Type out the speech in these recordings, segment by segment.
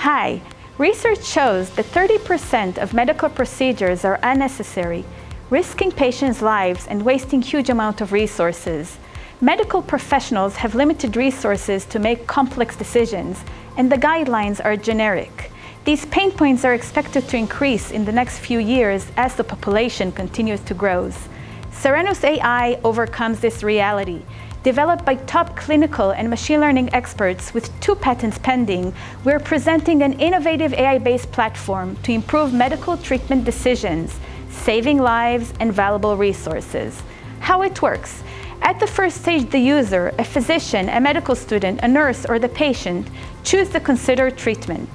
Hi, research shows that 30% of medical procedures are unnecessary, risking patients' lives and wasting huge amount of resources. Medical professionals have limited resources to make complex decisions, and the guidelines are generic. These pain points are expected to increase in the next few years as the population continues to grow. Serenus AI overcomes this reality. Developed by top clinical and machine learning experts with two patents pending, we're presenting an innovative AI-based platform to improve medical treatment decisions, saving lives and valuable resources. How it works. At the first stage, the user, a physician, a medical student, a nurse, or the patient choose the considered treatment.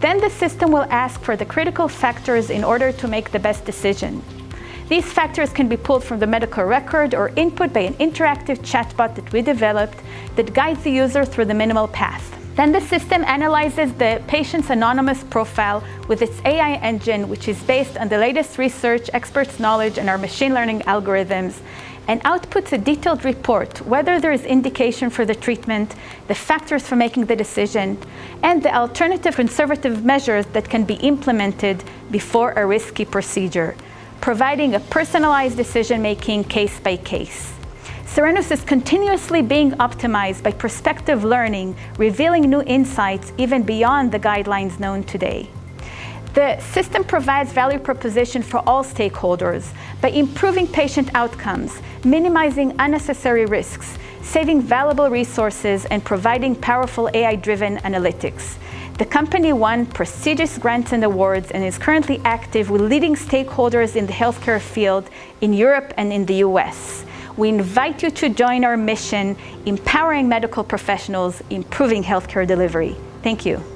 Then the system will ask for the critical factors in order to make the best decision. These factors can be pulled from the medical record or input by an interactive chatbot that we developed that guides the user through the minimal path. Then the system analyzes the patient's anonymous profile with its AI engine, which is based on the latest research, experts' knowledge, and our machine learning algorithms, and outputs a detailed report whether there is indication for the treatment, the factors for making the decision, and the alternative conservative measures that can be implemented before a risky procedure, providing a personalized decision making case by case. Serenus is continuously being optimized by prospective learning, revealing new insights even beyond the guidelines known today. The system provides value proposition for all stakeholders by improving patient outcomes, minimizing unnecessary risks, saving valuable resources, and providing powerful AI-driven analytics. The company won prestigious grants and awards and is currently active with leading stakeholders in the healthcare field in Europe and in the US. We invite you to join our mission, empowering medical professionals, improving healthcare delivery. Thank you.